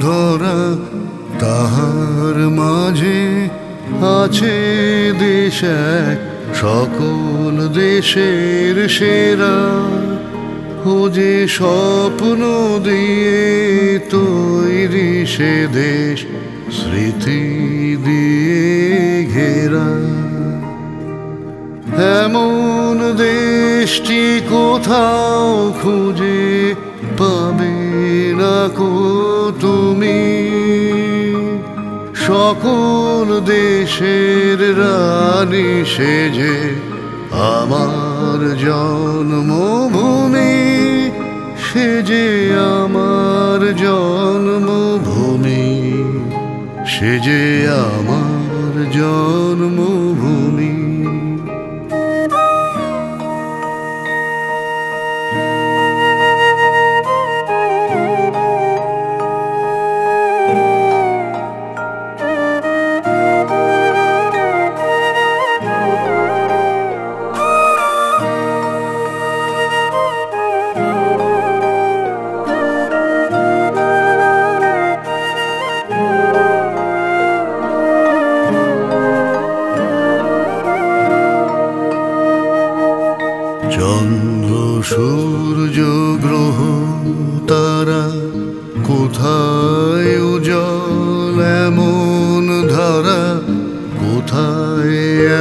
ধরা তাহার মাঝে আছে দেশ এক, সকল দেশের সেরা। ও যে স্বপ্ন দিয়ে তৈরি সে দেশ, স্মৃতি দিয়ে ঘেরা। এমন দেশটি কোথাও খুঁজে পাবে না কো তুমি সকল দেশের রানী সেজে আমার জন্মভূমি সে যে আমার জন্মভূমি সে যে আমার জন্মভূমি। চন্দ্র, সূর্য, গ্রহ, তারা কোথায় উজল এমন ধারা, কোথায়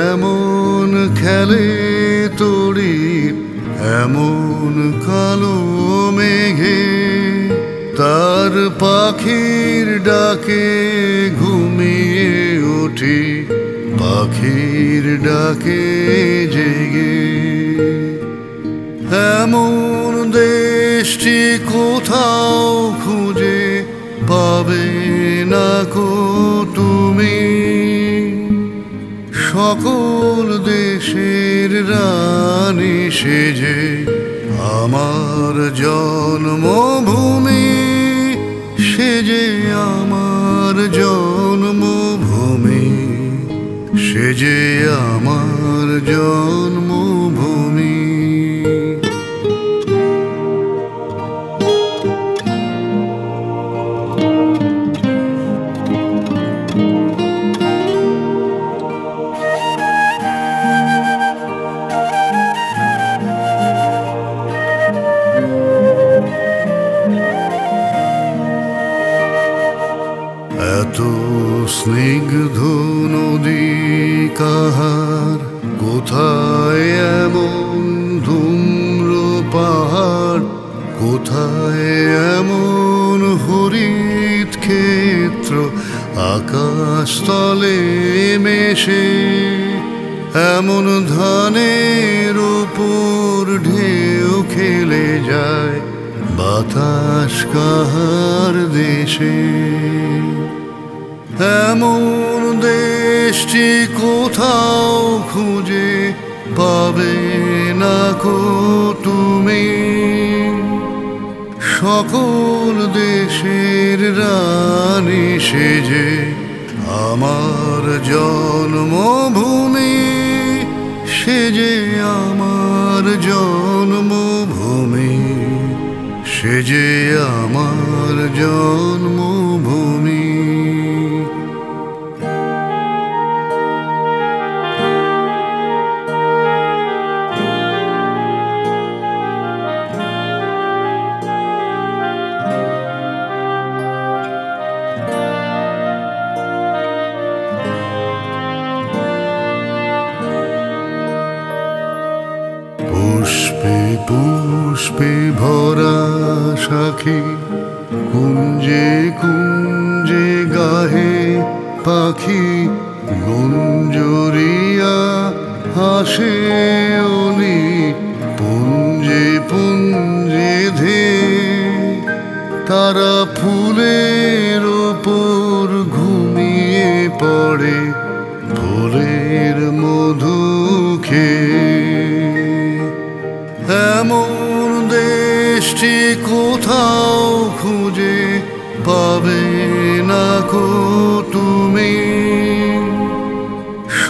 এমন খেলে তড়ি এমন কালো মেঘে তার পাখির ডাকে ঘুমিয়ে উঠি, পাখির ডাকে জেগে এমন দেশটি কোথাও খুঁজে পাবে না কো তুমি। সকল দেশের রানী সেজে আমার জন্মভূমি, সেজে আমার জন্মভূমি, সেজে আমার জন্মভূমি এত স্নিগ্ধ নদী কাহার, কোথায় এমন ধূম্র পাহাড়, কোথায় এমন হরিত ক্ষেত্র আকাশ তলে মেশে, এমন ধানের উপর ঢেউ খেলে যায়, বাতাস কাহার দেশে। এমন দেশটি কোথাও খুঁজে পাবে না কো তুমি। সকল দেশের রানী সেজে আমার জন্মভূমি, সেজে আমার জন্মভূমি, সেজে আমার জন্মভূমি। পুষ্পে ভরা শাখে কুঞ্জে কুঞ্জে গাহে পাখি গুঞ্জরিয়া হাসে অলি, পুঞ্জে পুঞ্জে ধে তারা ফুলের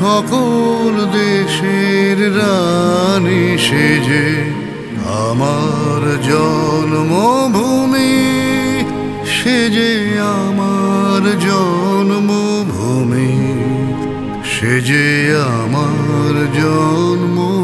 সকল দেশের রানী সেজে আমার জন্মভূমি সেজে আমার জন্মভূমি সেজে আমার জন্মভূমি।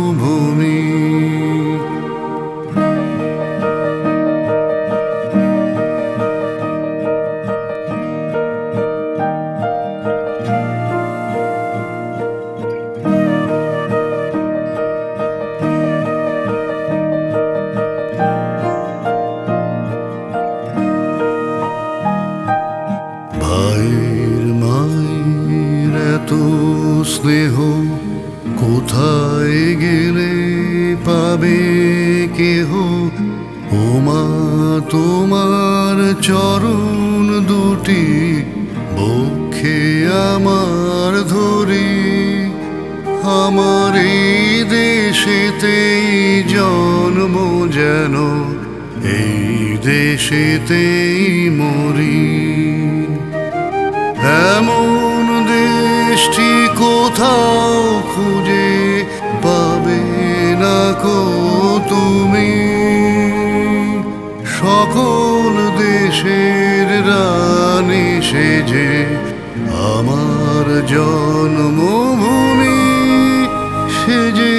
তোমার চরণ দুটি বক্ষে আমার ধরি। আমার এই দেশেতেই জন্ম যেন, এই দেশেতেই মরি। এমন দেশটি কোথাও খুঁজে পাবে না কো সকল দেশের রানী সেজে আমার জন্মভূমি সে যে আমার